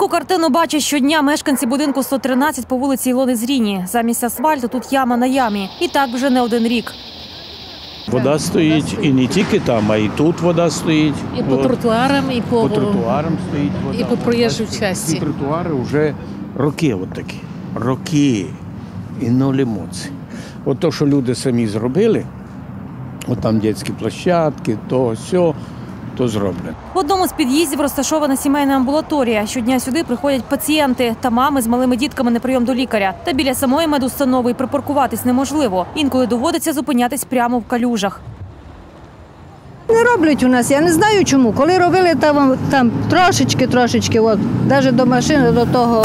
Таку картину бачать щодня мешканці будинку 113 по вулиці Ілони Зріні. Замість асфальту тут яма на ямі. І так вже не один рік. Вода стоїть і не тільки там, а і тут вода стоїть. І по тротуарам, і по, по тротуарам стоїть вода. і по проїжджій Ці тротуари вже роки от такі. Роки. І нуль емоцій. От то, що люди самі зробили, от там дитячі площадки, то сьо, то зроблено. В одному з під'їздів розташована сімейна амбулаторія. Щодня сюди приходять пацієнти та мами з малими дітками на прийом до лікаря. Та біля самої медустанови й припаркуватись неможливо. Інколи доводиться зупинятись прямо в калюжах. Не роблять у нас, я не знаю чому. Коли робили там, там трошечки, трошечки, от, навіть до машини до того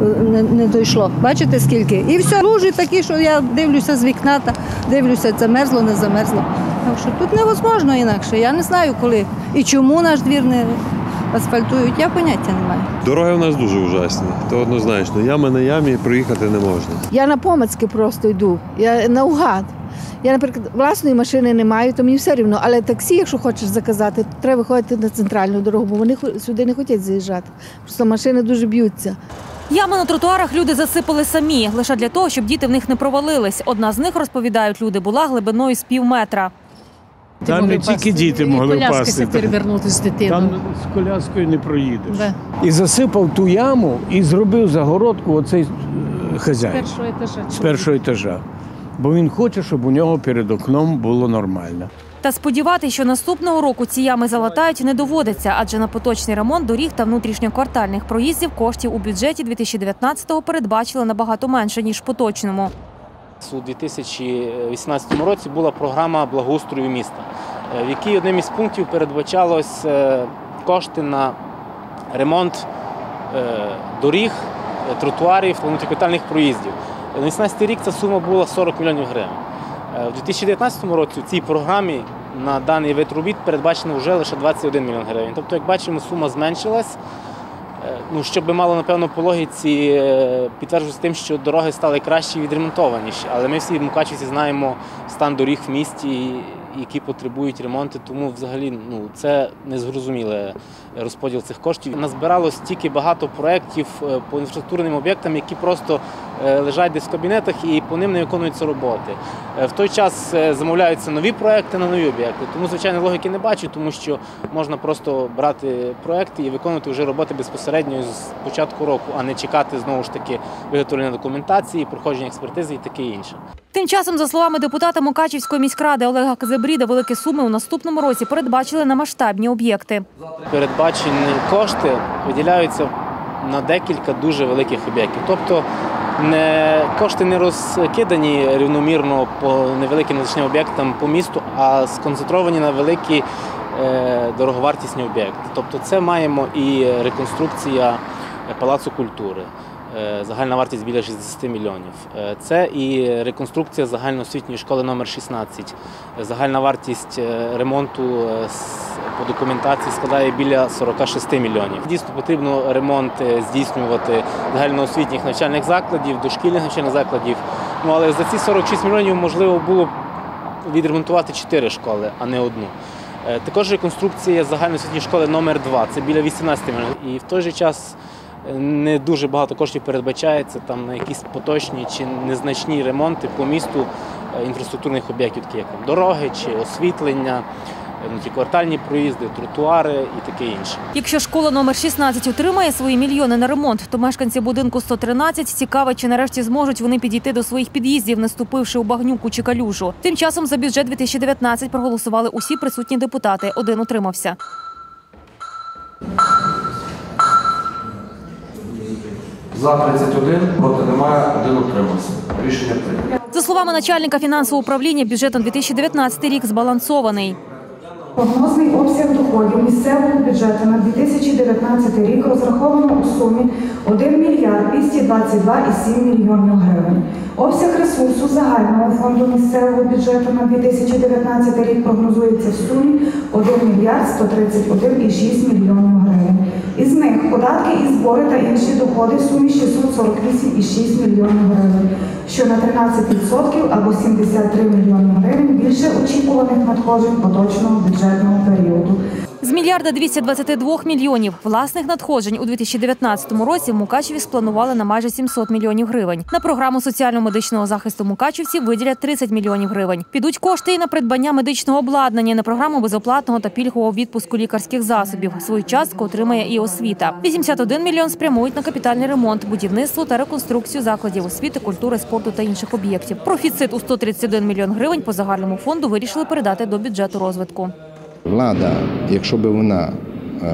е, не, не дійшло. Бачите скільки? І все, лужі такі, що я дивлюся з вікна, та дивлюся, це мерзло, не замерзло. Так що тут невозможно інакше. Я не знаю коли і чому наш двір не асфальтують, я поняття не маю. Дороги в нас дуже ужасні, то однозначно. Ями на ямі проїхати не можна. Я на помацьки просто йду, я наугад. Я, наприклад, власної машини не маю, то мені все рівно. Але таксі, якщо хочеш заказати, то треба виходити на центральну дорогу, бо вони сюди не хочуть заїжджати. Просто машини дуже б'ються. Ями на тротуарах люди засипали самі, лише для того, щоб діти в них не провалились. Одна з них, розповідають люди, була глибиною з пів метра. Там не тільки діти могли впасти. перевернути з дитиною. Там з коляскою не проїдеш. Да. І засипав ту яму і зробив загородку оцей е, хазяїн Першого етажа. з першого етажа. Бо він хоче, щоб у нього перед окном було нормально. Та сподіватися, що наступного року ці ями залатають, не доводиться, адже на поточний ремонт доріг та внутрішньоквартальних проїздів коштів у бюджеті 2019-го передбачили набагато менше ніж в поточному. У 2018 році була програма благоустрою міста, е, в якій одним із пунктів передбачалось е, кошти на ремонт е, доріг, тротуарів та внутріквартальних проїздів. На 2018 рік ця сума була 40 мільйонів гривень. Е, У 2019 році в цій програмі на даний вид робіт передбачено вже лише 21 мільйон гривень. Тобто, як бачимо, сума зменшилась. Е, Ну, що би мало, напевно, по логіці е, тим, що дороги стали кращі і відремонтованіші. Але ми всі мукачівці знаємо стан доріг в місті, які потребують ремонту, тому взагалі ну, це незрозуміле розподіл цих коштів. Назбиралось стільки багато проєктів е, по інфраструктурним об'єктам, які просто е, лежать десь в кабінетах і по ним не виконуються роботи. Е, В той час замовляються нові проекти на нові об'єкти. Тому, звичайно, логіки не бачу, тому що можна просто брати проекти і виконувати вже роботи безпосередньо з початку року, а не чекати знову ж таки виготовлення документації, проходження експертизи і таке інше. Тим часом, за словами депутата Мукачівської міськради Олега Казебріда, великі суми у наступному році передбачили на масштабні об'єкти. Передбачені кошти виділяються на декілька дуже великих об'єктів. Тобто не, кошти не розкидані рівномірно по невеликим незначним об'єктам по місту, а сконцентровані на великі е, дороговартісні об'єкти. Тобто це маємо і реконструкція Палацу культури. Е, Загальна вартість біля 60 мільйонів. Е, Це і реконструкція загальноосвітньої школи номер 16. Загальна вартість е, ремонту е, по документації складає біля 46 мільйонів. Дійсно потрібно ремонт е, здійснювати загальноосвітніх навчальних закладів, дошкільних навчальних закладів. Ну але за ці 46 мільйонів можливо було б відремонтувати 4 школи, а не одну. Е, Також реконструкція загальноосвітньої школи номер 2 це біля 18 мільйонів. І в той же час е, не дуже багато коштів передбачається там на якісь поточні чи незначні ремонти по місту е, інфраструктурних об'єктів, такі як дороги чи освітлення, е, внутріквартальні проїзди, тротуари і таке інше. Якщо школа номер 16 отримає свої мільйони на ремонт, то мешканці будинку 113 цікавить, чи нарешті зможуть вони підійти до своїх під'їздів, не ступивши у багнюку чи калюжу. Тим часом за бюджет 2019 проголосували усі присутні депутати. Один утримався. За 31, проти немає, один утримався. Рішення прийнято. За словами начальника фінансового управління, бюджет на 2019 рік збалансований. Прогнозний обсяг доходів місцевого бюджету на 2019 рік розраховано у сумі 1 мільярд 222,7 мільйонів гривень. Обсяг ресурсу загального фонду місцевого бюджету на 2019 рік прогнозується в сумі 1 мільярд 131,6 мільйонів гривень. Із них податки і збори та інші доходи в сумі 648,6 мільйонів гривень, що на 13% або 73 мільйони гривень більше очікуваних надходжень поточного бюджетного періоду. З мільярда 222 мільйонів власних надходжень у 2019 році в Мукачеві спланували на майже 700 мільйонів гривень. На програму соціально-медичного захисту мукачівців виділять 30 мільйонів гривень. Підуть кошти і на придбання медичного обладнання, на програму безоплатного та пільгового відпуску лікарських засобів. Свою частку отримає і освіта. 81 мільйон спрямують на капітальний ремонт, будівництво та реконструкцію закладів освіти, культури, спорту та інших об'єктів. Профіцит у 131 мільйон гривень по загальному фонду вирішили передати до бюджету розвитку. Влада, якщо б вона е,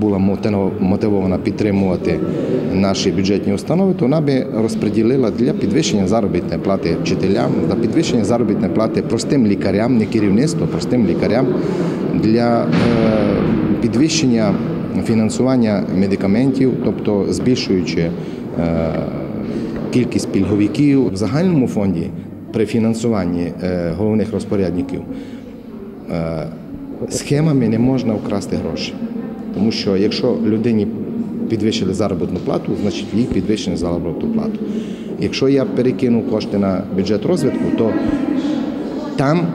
була мотиво- мотивована підтримувати наші бюджетні установи, то вона би розподілила для підвищення заробітної плати вчителям, для підвищення заробітної плати простим лікарям, не керівництву, простим лікарям, для е, підвищення фінансування медикаментів, тобто збільшуючи е, кількість пільговиків. В загальному фонді при фінансуванні головних розпорядників схемами не можна вкрасти гроші. Тому що якщо людині підвищили заробітну плату, значить їй підвищили заробітну плату. Якщо я перекину кошти на бюджет розвитку, то там,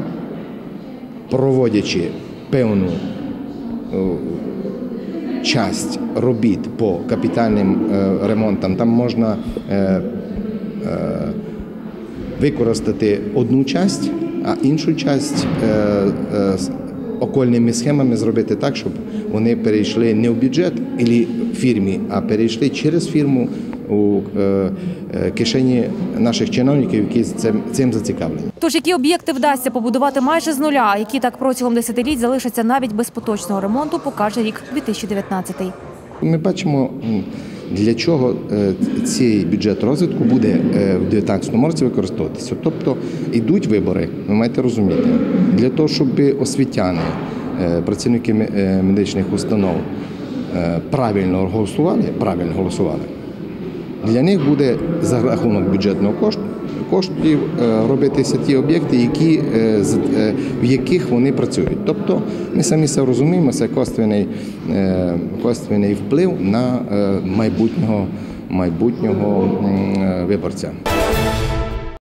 проводячи певну е, часть робіт по капітальним е, ремонтам, там можна е, використати одну часть, а іншу часть окольними схемами зробити так, щоб вони перейшли не в бюджет або фірмі, а перейшли через фірму у е, е, кишені наших чиновників, які цим, цим зацікавлені. Тож які об'єкти вдасться побудувати майже з нуля, а які так протягом десятиліть залишаться навіть без поточного ремонту, покаже рік 2019. Ми бачимо, для чого е, цей бюджет розвитку буде в 2019 році використовуватися. Тобто йдуть вибори, ви маєте розуміти, для того, щоб освітяни, е, працівники е, медичних установ е, правильно голосували, правильно голосували. Для них буде за рахунок бюджетного кошту коштів робитися ті об'єкти, які, в яких вони працюють. Тобто ми самі це розуміємо, це косвений, е, вплив на майбутнього, майбутнього виборця.